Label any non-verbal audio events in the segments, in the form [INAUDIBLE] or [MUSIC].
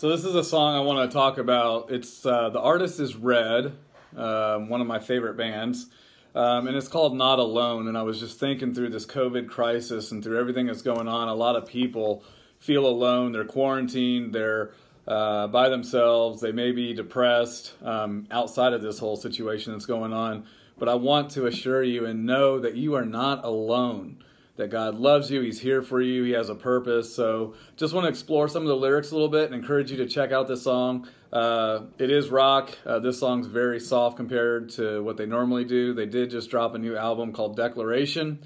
So this is a song I want to talk about. It's uh, the artist is Red, um, one of my favorite bands, um, and it's called "Not Alone." And I was just thinking through this COVID crisis and through everything that's going on. A lot of people feel alone. They're quarantined. They're uh, by themselves. They may be depressed um, outside of this whole situation that's going on. But I want to assure you and know that you are not alone that God loves you, He's here for you, He has a purpose. So just want to explore some of the lyrics a little bit and encourage you to check out this song. Uh, it is rock. Uh, this song's very soft compared to what they normally do. They did just drop a new album called Declaration.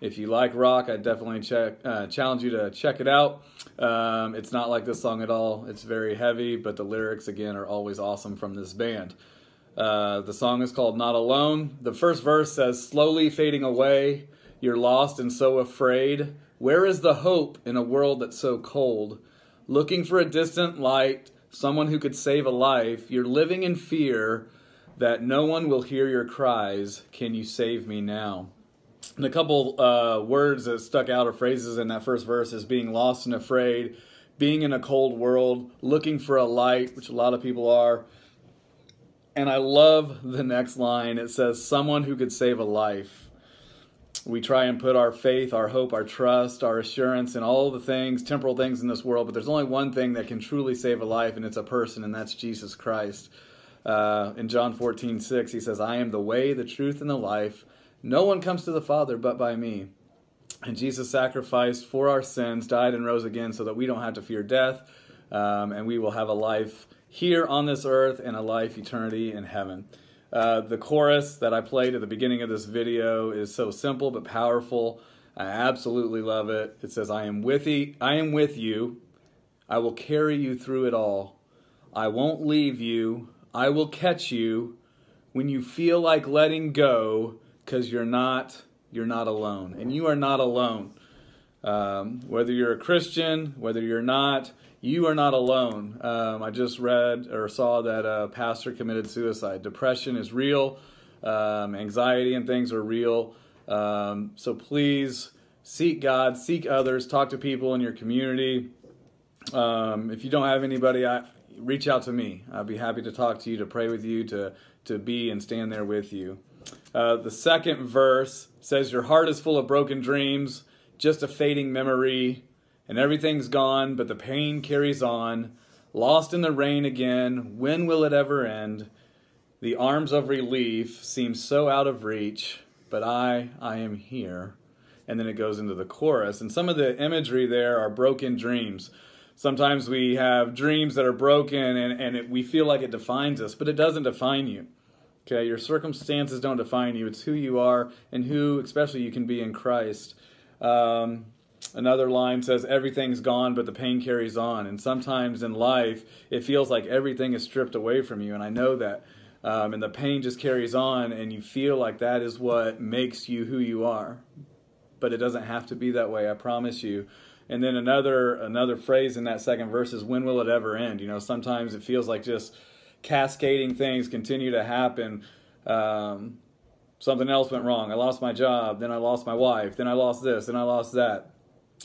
If you like rock, I definitely check, uh, challenge you to check it out. Um, it's not like this song at all. It's very heavy, but the lyrics, again, are always awesome from this band. Uh, the song is called Not Alone. The first verse says, Slowly fading away, you're lost and so afraid. Where is the hope in a world that's so cold? Looking for a distant light, someone who could save a life. You're living in fear that no one will hear your cries. Can you save me now? And a couple uh, words that stuck out or phrases in that first verse is being lost and afraid, being in a cold world, looking for a light, which a lot of people are. And I love the next line. It says, Someone who could save a life we try and put our faith, our hope, our trust, our assurance in all the things, temporal things in this world, but there's only one thing that can truly save a life, and it's a person, and that's Jesus Christ. Uh, in John 14, 6, he says, I am the way, the truth, and the life. No one comes to the Father but by me. And Jesus sacrificed for our sins, died, and rose again so that we don't have to fear death, um, and we will have a life here on this earth and a life eternity in heaven. Uh, the chorus that I played at the beginning of this video is so simple but powerful. I absolutely love it. It says, I am with you. I am with you. I will carry you through it all. I won't leave you. I will catch you when you feel like letting go because you're not you're not alone and you are not alone um, whether you're a christian whether you're not you are not alone. Um, I just read or saw that a pastor committed suicide. Depression is real, um, anxiety and things are real. Um, so please seek God, seek others, talk to people in your community. Um, if you don't have anybody, I, reach out to me. I'd be happy to talk to you, to pray with you, to, to be and stand there with you. Uh, the second verse says, Your heart is full of broken dreams, just a fading memory and everything's gone, but the pain carries on. Lost in the rain again, when will it ever end? The arms of relief seem so out of reach, but I, I am here. And then it goes into the chorus. And some of the imagery there are broken dreams. Sometimes we have dreams that are broken and, and it, we feel like it defines us, but it doesn't define you. Okay, your circumstances don't define you. It's who you are and who, especially, you can be in Christ. Um, Another line says, Everything's gone, but the pain carries on. And sometimes in life, it feels like everything is stripped away from you. And I know that. Um, and the pain just carries on, and you feel like that is what makes you who you are. But it doesn't have to be that way, I promise you. And then another another phrase in that second verse is, When will it ever end? You know, sometimes it feels like just cascading things continue to happen. Um, something else went wrong. I lost my job, then I lost my wife, then I lost this, then I lost that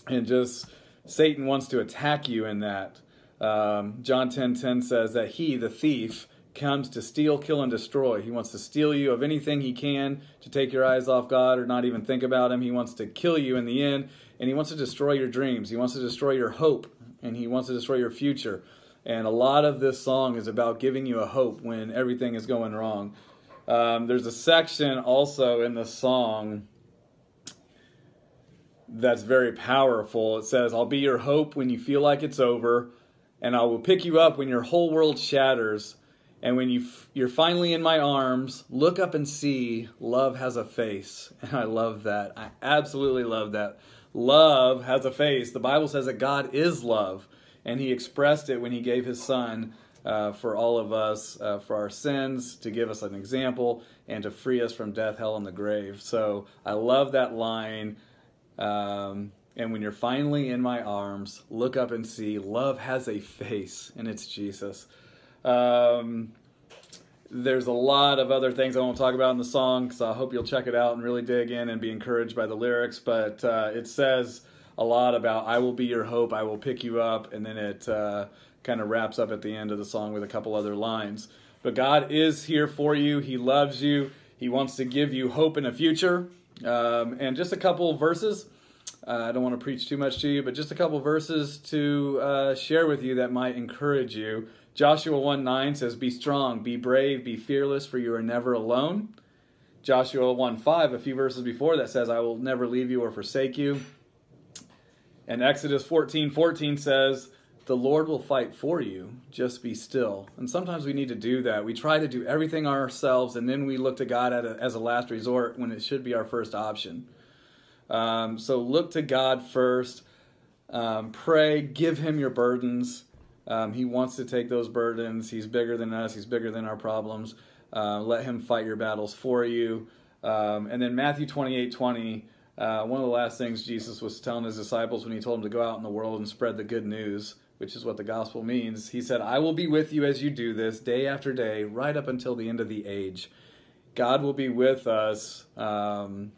and just Satan wants to attack you in that. Um, John 10:10 10, 10 says that he, the thief, comes to steal, kill, and destroy. He wants to steal you of anything he can to take your eyes off God or not even think about him. He wants to kill you in the end, and he wants to destroy your dreams. He wants to destroy your hope, and he wants to destroy your future. And a lot of this song is about giving you a hope when everything is going wrong. Um, there's a section also in the song that's very powerful. It says, I'll be your hope when you feel like it's over, and I will pick you up when your whole world shatters. And when you f- you're finally in my arms, look up and see love has a face. [LAUGHS] And I love that. I absolutely love that. Love has a face. The Bible says that God is love, and He expressed it when He gave His Son uh, for all of us, uh, for our sins, to give us an example, and to free us from death, hell, and the grave. So I love that line. Um, and when you're finally in my arms, look up and see love has a face, and it's Jesus. Um, there's a lot of other things I won't talk about in the song, so I hope you'll check it out and really dig in and be encouraged by the lyrics. But uh, it says, a lot about I will be your hope, I will pick you up, and then it uh, kind of wraps up at the end of the song with a couple other lines. But God is here for you. He loves you. He wants to give you hope in a future. Um, and just a couple verses. Uh, I don't want to preach too much to you, but just a couple verses to uh, share with you that might encourage you. Joshua 1 9 says, Be strong, be brave, be fearless, for you are never alone. Joshua 1 5, a few verses before that says, I will never leave you or forsake you. And Exodus 14 14 says, The Lord will fight for you, just be still. And sometimes we need to do that. We try to do everything ourselves, and then we look to God a, as a last resort when it should be our first option. Um, so look to God first. Um, pray, give Him your burdens. Um, he wants to take those burdens. He's bigger than us, He's bigger than our problems. Uh, let Him fight your battles for you. Um, and then Matthew 28 20, uh, one of the last things Jesus was telling His disciples when He told them to go out in the world and spread the good news, which is what the gospel means. He said, I will be with you as you do this day after day, right up until the end of the age. God will be with us. Um,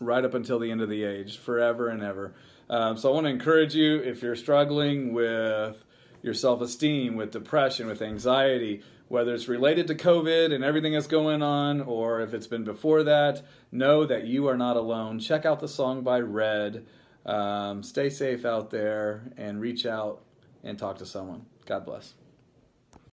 right up until the end of the age, forever and ever. Um, so I want to encourage you if you're struggling with your self esteem, with depression, with anxiety, whether it's related to COVID and everything that's going on, or if it's been before that, know that you are not alone. Check out the song by Red. Um, stay safe out there and reach out and talk to someone. God bless.